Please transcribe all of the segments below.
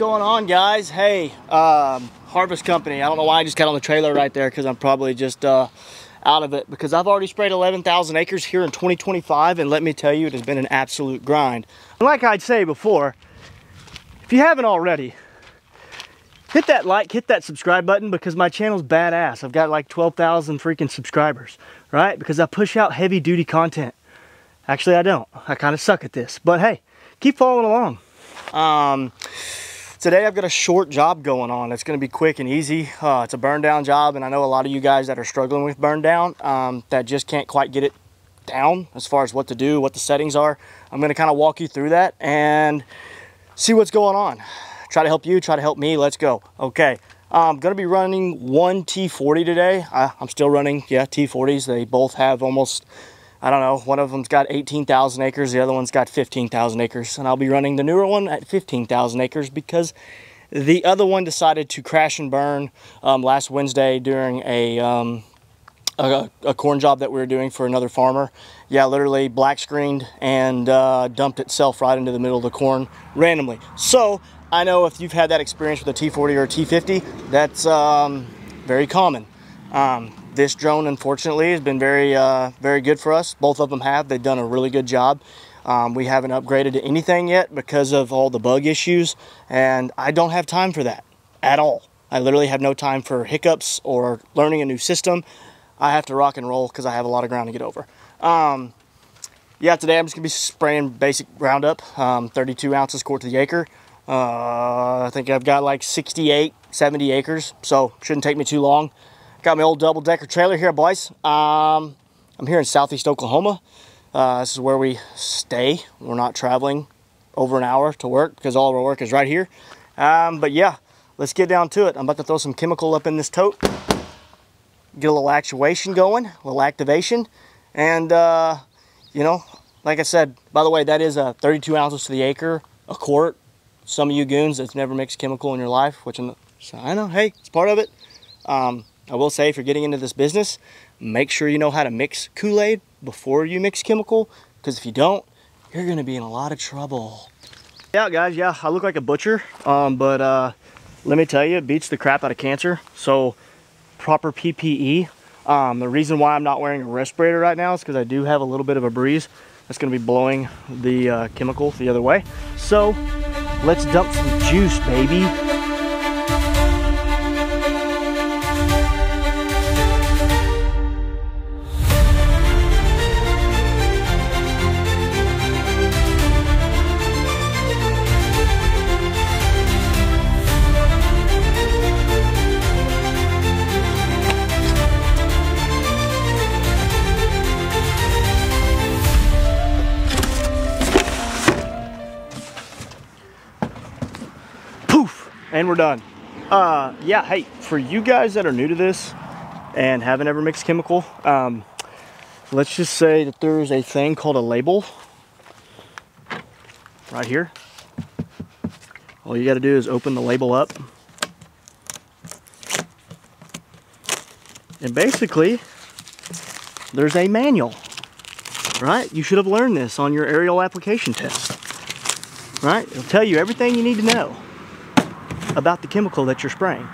going on guys? Hey, um, Harvest Company. I don't know why I just got on the trailer right there because I'm probably just uh, out of it because I've already sprayed 11,000 acres here in 2025 and let me tell you it has been an absolute grind. And like I'd say before, if you haven't already, hit that like, hit that subscribe button because my channel's badass. I've got like 12,000 freaking subscribers, right? Because I push out heavy duty content. Actually, I don't. I kind of suck at this, but hey, keep following along. Um, today I've got a short job going on. It's going to be quick and easy. Uh, it's a burn down job, and I know a lot of you guys that are struggling with burn down um, that just can't quite get it down as far as what to do, what the settings are. I'm going to kind of walk you through that and see what's going on. Try to help you, try to help me. Let's go. Okay. I'm going to be running one T40 today. I, I'm still running, yeah, T40s. They both have almost I don't know, one of them's got 18,000 acres, the other one's got 15,000 acres. And I'll be running the newer one at 15,000 acres because the other one decided to crash and burn um, last Wednesday during a, um, a, a, corn job that we were doing for another farmer. Yeah, literally black screened and uh, dumped itself right into the middle of the corn randomly. So I know if you've had that experience with a T40 or a T50, that's um, very common. Um, this drone, unfortunately, has been very, uh, very good for us. Both of them have. They've done a really good job. Um, we haven't upgraded to anything yet because of all the bug issues, and I don't have time for that at all. I literally have no time for hiccups or learning a new system. I have to rock and roll because I have a lot of ground to get over. Um, yeah, today I'm just going to be spraying basic Roundup, um, 32 ounces quart to the acre. Uh, I think I've got like 68, 70 acres, so shouldn't take me too long. Got my old double decker trailer here, boys. Um, I'm here in southeast Oklahoma. Uh, this is where we stay. We're not traveling over an hour to work because all of our work is right here. Um, but yeah, let's get down to it. I'm about to throw some chemical up in this tote. Get a little actuation going, a little activation. And, uh, you know, like I said, by the way, that is a 32 ounces to the acre, a quart. Some of you goons that's never mixed chemical in your life, which I'm, I know, hey, it's part of it. Um, I will say if you're getting into this business, make sure you know how to mix Kool-Aid before you mix chemical, because if you don't, you're gonna be in a lot of trouble. Yeah, guys, yeah, I look like a butcher, um, but uh, let me tell you, it beats the crap out of cancer. So proper PPE. Um, the reason why I'm not wearing a respirator right now is because I do have a little bit of a breeze that's gonna be blowing the uh, chemical the other way. So let's dump some juice, baby. And we're done. Uh, yeah, hey, for you guys that are new to this and haven't ever mixed chemical, um, let's just say that there's a thing called a label right here. All you got to do is open the label up. And basically, there's a manual, right? You should have learned this on your aerial application test, right? It'll tell you everything you need to know about the chemical that you're spraying.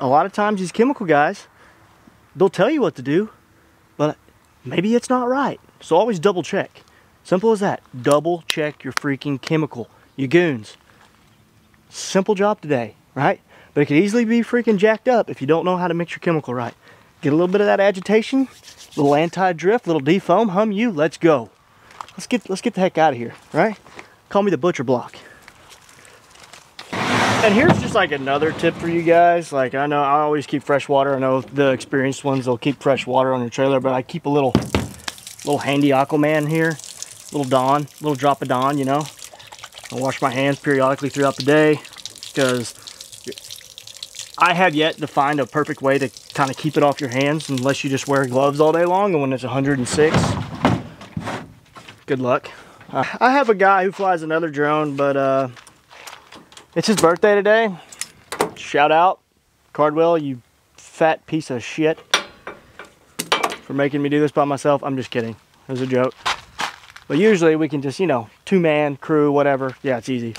A lot of times these chemical guys, they'll tell you what to do, but maybe it's not right. So always double check. Simple as that. Double check your freaking chemical. You goons. Simple job today, right? But it could easily be freaking jacked up if you don't know how to mix your chemical right. Get a little bit of that agitation, little anti-drift, little defoam, hum you, let's go. Let's get let's get the heck out of here, right? Call me the butcher block. And here's just like another tip for you guys. Like I know I always keep fresh water. I know the experienced ones will keep fresh water on your trailer, but I keep a little little handy Aquaman here. Little Dawn, little drop of Dawn, you know. I wash my hands periodically throughout the day because I have yet to find a perfect way to kind of keep it off your hands unless you just wear gloves all day long and when it's 106. Good luck. Uh, I have a guy who flies another drone, but uh, it's his birthday today. Shout out, Cardwell, you fat piece of shit for making me do this by myself. I'm just kidding. It was a joke. But usually we can just, you know, two-man crew, whatever. Yeah, it's easy.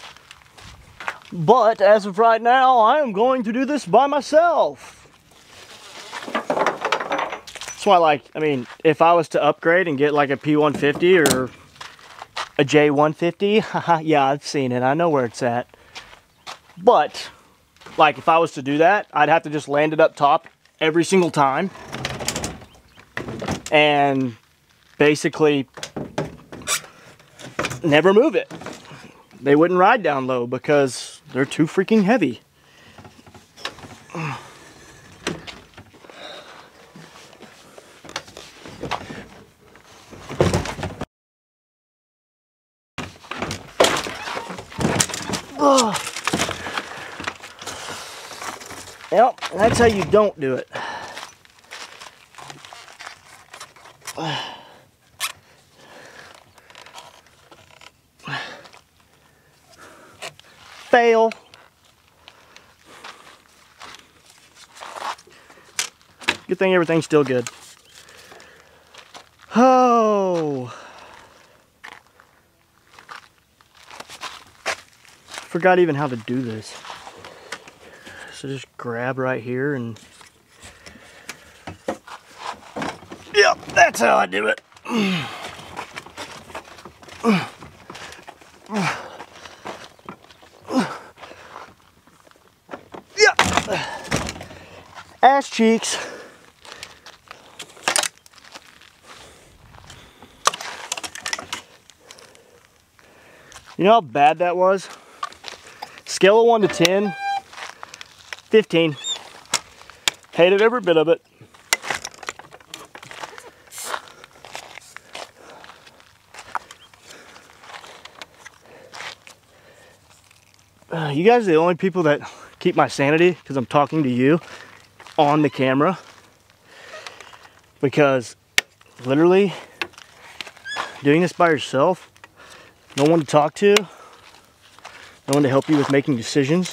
But as of right now, I am going to do this by myself. That's why, like, I mean, if I was to upgrade and get like a P150 or a J150, yeah, I've seen it. I know where it's at. But, like, if I was to do that, I'd have to just land it up top every single time. And basically never move it. They wouldn't ride down low because they're too freaking heavy. Yep, that's how you don't do it. Fail. Good thing everything's still good. Oh. Forgot even how to do this. So just grab right here and Yep, that's how I do it. Yep. Ass cheeks. You know how bad that was? Scale of 1 to 10, 15. Hated every bit of it. Uh, you guys are the only people that keep my sanity because I'm talking to you on the camera. Because literally, doing this by yourself, no one to talk to, no one to help you with making decisions,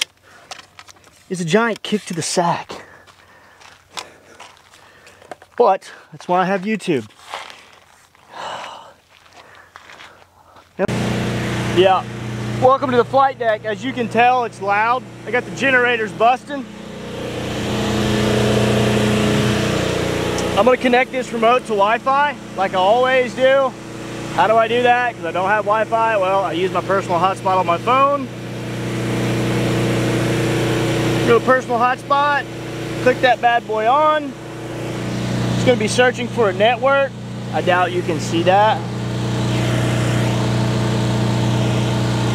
is a giant kick to the sack. But that's why I have YouTube. Yeah. Welcome to the flight deck. As you can tell, it's loud. I got the generators busting. I'm gonna connect this remote to Wi-Fi, like I always do. How do I do that? Because I don't have Wi-Fi. Well, I use my personal hotspot on my phone. To personal hotspot, click that bad boy on. It's gonna be searching for a network. I doubt you can see that.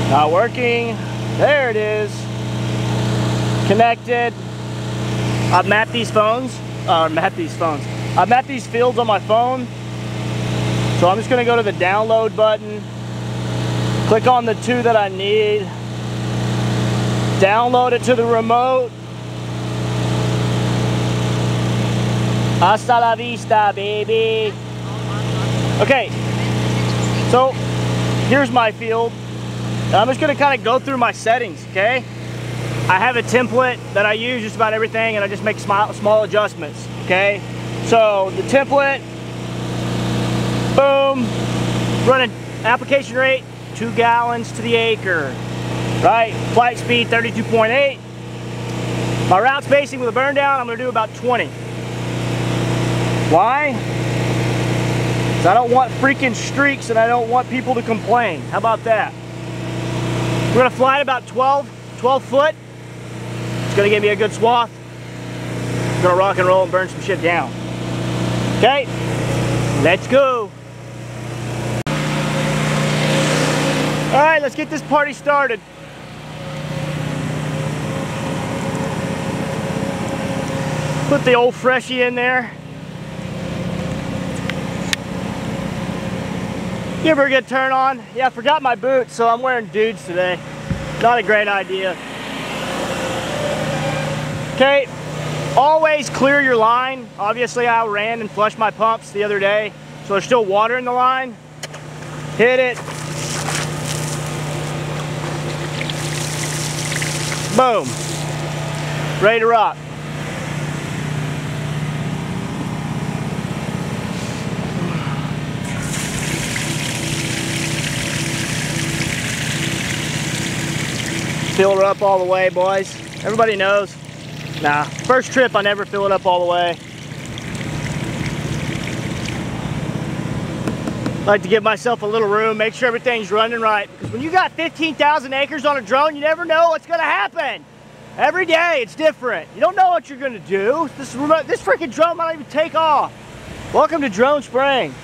Not working. There it is. Connected. I've mapped these phones. Uh, mapped these phones. I've mapped these fields on my phone. So I'm just gonna go to the download button. Click on the two that I need. Download it to the remote. Hasta la vista, baby. Okay, so here's my field. I'm just gonna kind of go through my settings, okay? I have a template that I use just about everything and I just make small, small adjustments, okay? So the template, boom, running application rate, two gallons to the acre, right? Flight speed 32.8. My route spacing with a burn down, I'm gonna do about 20. Why? Because I don't want freaking streaks and I don't want people to complain. How about that? We're gonna fly at about 12, 12 foot. It's gonna give me a good swath. I'm gonna rock and roll and burn some shit down. Okay, let's go. All right, let's get this party started. Put the old freshie in there. Give her a good turn on. Yeah, I forgot my boots, so I'm wearing dudes today. Not a great idea. Okay, always clear your line. Obviously, I ran and flushed my pumps the other day, so there's still water in the line. Hit it. Boom. Ready to rock. Fill it up all the way, boys. Everybody knows. Nah, first trip I never fill it up all the way. like to give myself a little room, make sure everything's running right. Because when you got 15,000 acres on a drone, you never know what's gonna happen. Every day it's different. You don't know what you're gonna do. This remote, this freaking drone might even take off. Welcome to drone spraying.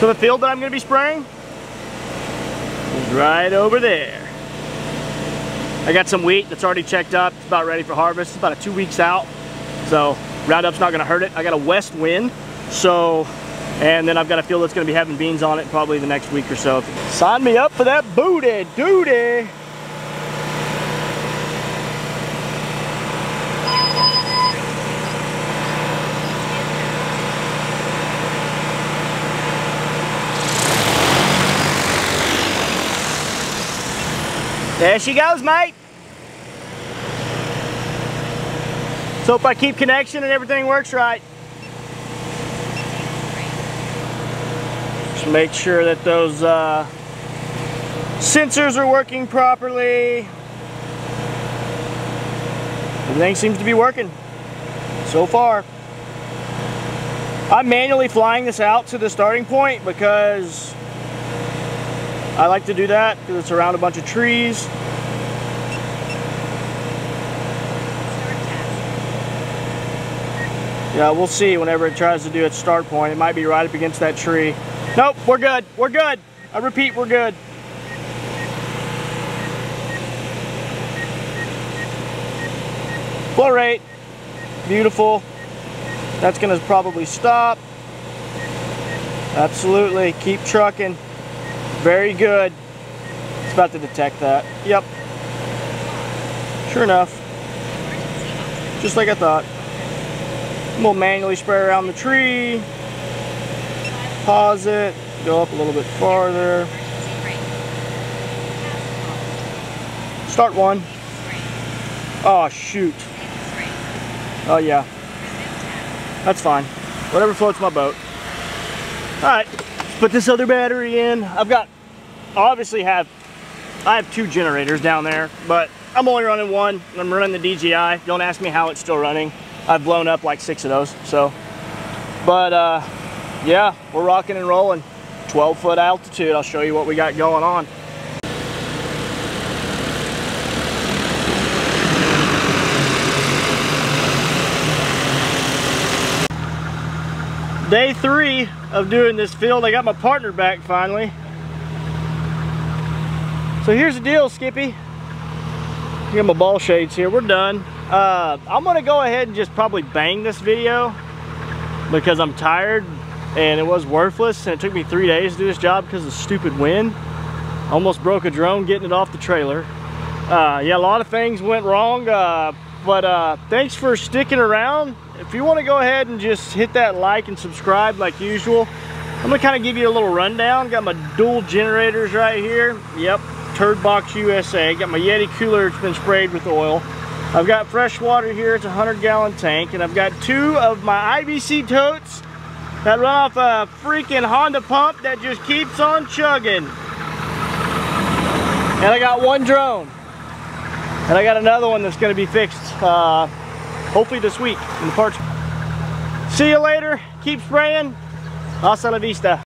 So the field that I'm gonna be spraying right over there. I got some wheat that's already checked up. It's about ready for harvest. It's about two weeks out. So Roundup's not gonna hurt it. I got a west wind so, and then I've got a field that's gonna be having beans on it probably the next week or so. Sign me up for that booty duty. There she goes, mate. So if I keep connection and everything works right. Just make sure that those uh, sensors are working properly. Everything seems to be working so far. I'm manually flying this out to the starting point because I like to do that because it's around a bunch of trees. Yeah, we'll see whenever it tries to do its start point. It might be right up against that tree. Nope, we're good. We're good. I repeat, we're good. Flow rate, beautiful. That's gonna probably stop. Absolutely, keep trucking. Very good. It's about to detect that. Yep. Sure enough. Just like I thought. We'll manually spray around the tree pause it, go up a little bit farther. Start one. Oh, shoot. Oh, yeah. That's fine. Whatever floats my boat. All right, put this other battery in. I've got, obviously have, I have two generators down there, but I'm only running one. I'm running the DJI. Don't ask me how it's still running. I've blown up like six of those, so. But uh, yeah, we're rocking and rolling. 12 foot altitude. I'll show you what we got going on. Day three of doing this field. I got my partner back finally. So here's the deal, Skippy. Get my ball shades here. We're done. Uh, I'm gonna go ahead and just probably bang this video because I'm tired and it was worthless and it took me three days to do this job because of the stupid wind almost broke a drone getting it off the trailer uh, yeah a lot of things went wrong uh, but uh, thanks for sticking around if you want to go ahead and just hit that like and subscribe like usual I'm gonna kind of give you a little rundown. Got my dual generators right here. Yep Turd Box USA got my Yeti cooler it's been sprayed with oil. I've got fresh water here. It's a 100 gallon tank and I've got two of my IBC totes that run off a freaking Honda pump that just keeps on chugging. And I got one drone. And I got another one that's gonna be fixed uh, hopefully this week in the parts. See you later. Keep spraying. Hasta la vista.